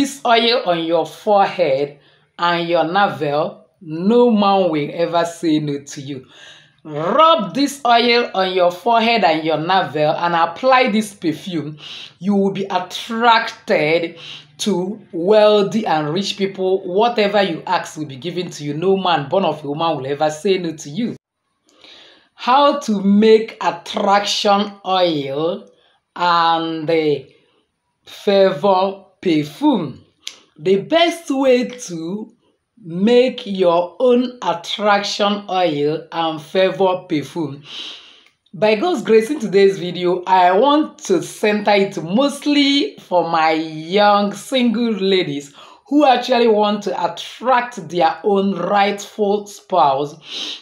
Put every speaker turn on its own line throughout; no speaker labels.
this oil on your forehead and your navel, no man will ever say no to you. Rub this oil on your forehead and your navel and apply this perfume. You will be attracted to wealthy and rich people. Whatever you ask will be given to you. No man born of a woman will ever say no to you. How to make attraction oil and the favor perfume. The best way to make your own attraction oil and favor perfume. By God's grace, in today's video, I want to center it mostly for my young single ladies who actually want to attract their own rightful spouse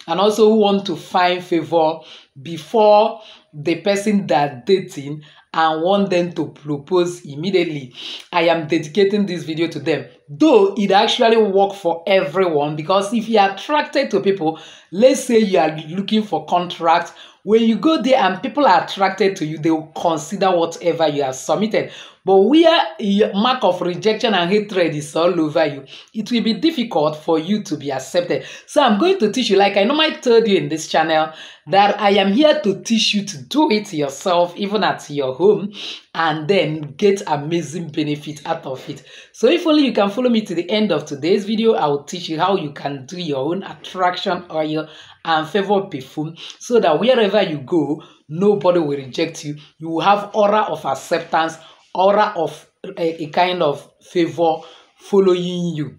and also want to find favor before the person they're dating and want them to propose immediately. I am dedicating this video to them. Though it actually work for everyone because if you are attracted to people, let's say you are looking for contract, when you go there and people are attracted to you, they will consider whatever you have submitted. But where mark of rejection and hatred is all over you, it will be difficult for you to be accepted. So I'm going to teach you, like I normally told you in this channel, that I am here to teach you to do it yourself, even at your home, and then get amazing benefit out of it. So if only you can follow me to the end of today's video, I will teach you how you can do your own attraction oil and favor perfume so that wherever you go, nobody will reject you. You will have aura of acceptance aura of a, a kind of favor following you.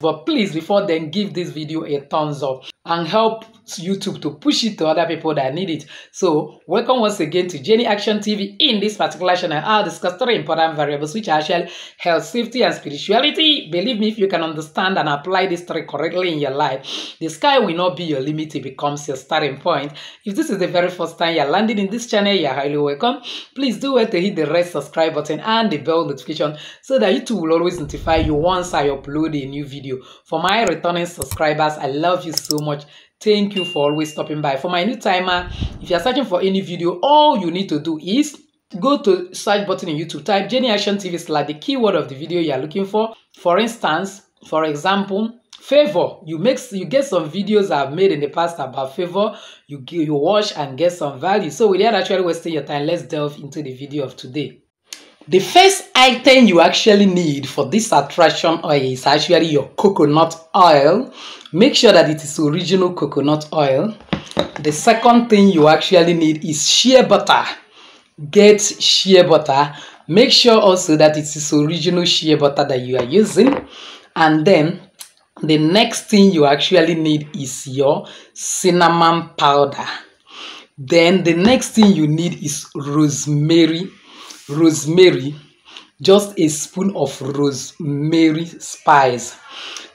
But please, before then, give this video a thumbs up and help YouTube to push it to other people that need it. So, welcome once again to Jenny Action TV. In this particular channel, I'll discuss three important variables which are actually health, safety, and spirituality. Believe me, if you can understand and apply these three correctly in your life, the sky will not be your limit, it becomes your starting point. If this is the very first time you're landing in this channel, you're highly welcome. Please do well to hit the red subscribe button and the bell notification so that YouTube will always notify you once I upload a new video. For my returning subscribers, I love you so much. Thank you for always stopping by. For my new timer, if you're searching for any video, all you need to do is go to search button in YouTube, type Jenny Action TV slash the keyword of the video you're looking for. For instance, for example, favor you make you get some videos i've made in the past about favor you you watch and get some value so without actually wasting your time let's delve into the video of today the first item you actually need for this attraction oil is actually your coconut oil. Make sure that it is original coconut oil. The second thing you actually need is shea butter. Get shea butter. Make sure also that it is original shea butter that you are using. And then the next thing you actually need is your cinnamon powder. Then the next thing you need is rosemary rosemary just a spoon of rosemary spice.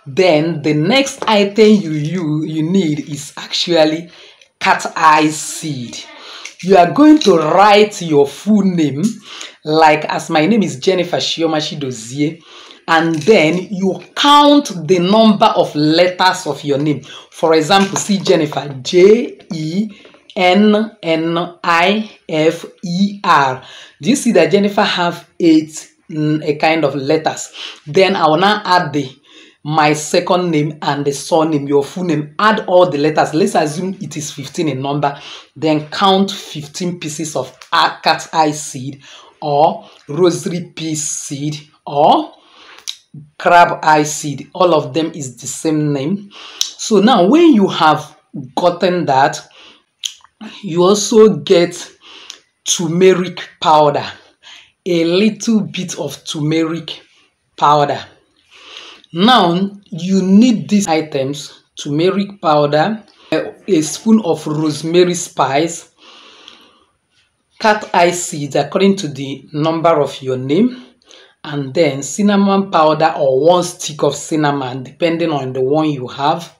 Then the next item you you, you need is actually cat eye seed. You are going to write your full name like as my name is jennifer shiomashi dozie and then you count the number of letters of your name. For example see jennifer j e N N I F E R. Do you see that Jennifer have eight mm, a kind of letters? Then I will now add the my second name and the surname, your full name. Add all the letters. Let's assume it is 15 in number. Then count 15 pieces of cat eye seed or rosary pea seed or crab eye seed. All of them is the same name. So now when you have gotten that, you also get turmeric powder a little bit of turmeric powder. Now you need these items turmeric powder a spoon of rosemary spice cat eye seeds according to the number of your name and then cinnamon powder or one stick of cinnamon depending on the one you have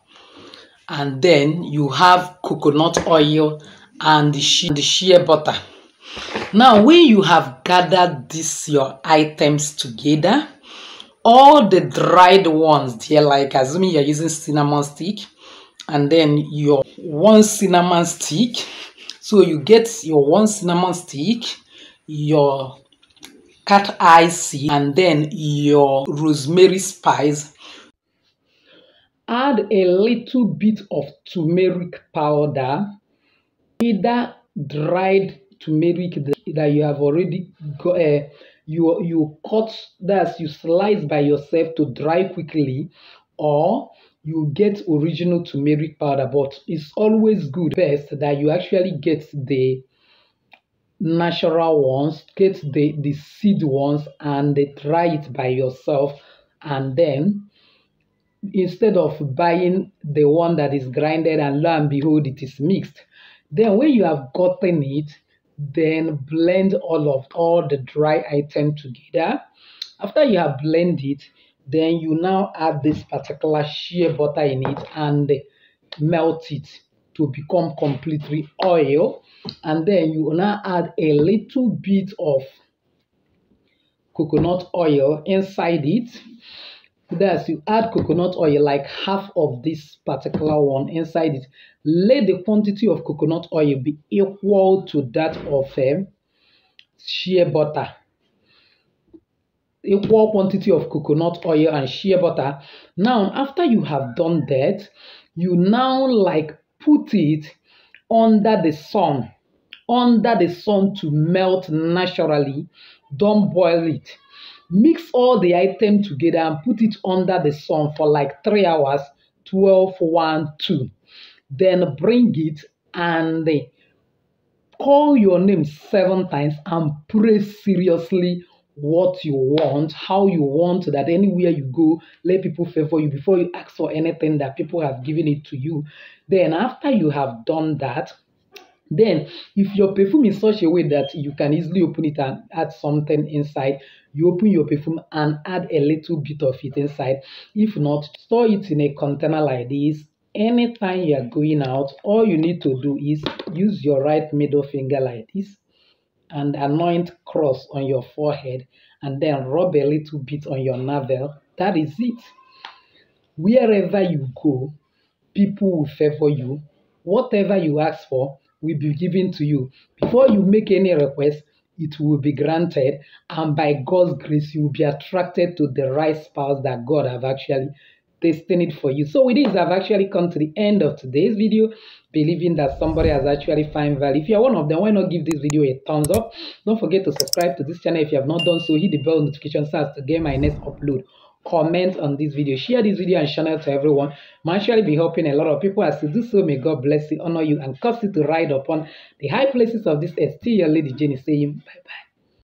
and then you have coconut oil and the shea, the shea butter. Now, when you have gathered these your items together, all the dried ones, they're like assuming you're using cinnamon stick, and then your one cinnamon stick. So you get your one cinnamon stick, your cat eye seed and then your rosemary spice add a little bit of turmeric powder either dried turmeric that you have already got, uh, you you cut that you slice by yourself to dry quickly or you get original turmeric powder. But it's always good best that you actually get the natural ones get the the seed ones and they dry it by yourself and then instead of buying the one that is grinded and lo and behold it is mixed then when you have gotten it then blend all of all the dry item together. After you have blended then you now add this particular shea butter in it and melt it to become completely oil. And then you now add a little bit of coconut oil inside it that's you add coconut oil like half of this particular one inside it let the quantity of coconut oil be equal to that of um, shea butter. Equal quantity of coconut oil and shea butter. Now after you have done that you now like put it under the sun under the sun to melt naturally. Don't boil it mix all the item together and put it under the sun for like three hours 12 1 2 then bring it and call your name seven times and pray seriously what you want, how you want that anywhere you go, let people favor you before you ask for anything that people have given it to you. Then, after you have done that, then if your perfume is such a way that you can easily open it and add something inside, you open your perfume and add a little bit of it inside. If not, store it in a container like this. Anytime you are going out, all you need to do is use your right middle finger like this and anoint cross on your forehead and then rub a little bit on your navel. That is it. Wherever you go, people will favor you. Whatever you ask for will be given to you. Before you make any request, it will be granted, and by God's grace, you will be attracted to the right spouse that God have actually destined for you. So with this, I've actually come to the end of today's video, believing that somebody has actually found value. If you're one of them, why not give this video a thumbs up? Don't forget to subscribe to this channel if you have not done so. Hit the bell notification so as to get my next upload. Comment on this video, share this video and channel to everyone. I'm actually be helping a lot of people as you do so. May God bless you, honor you, and cause you to ride upon the high places of this your lady Jenny saying bye bye.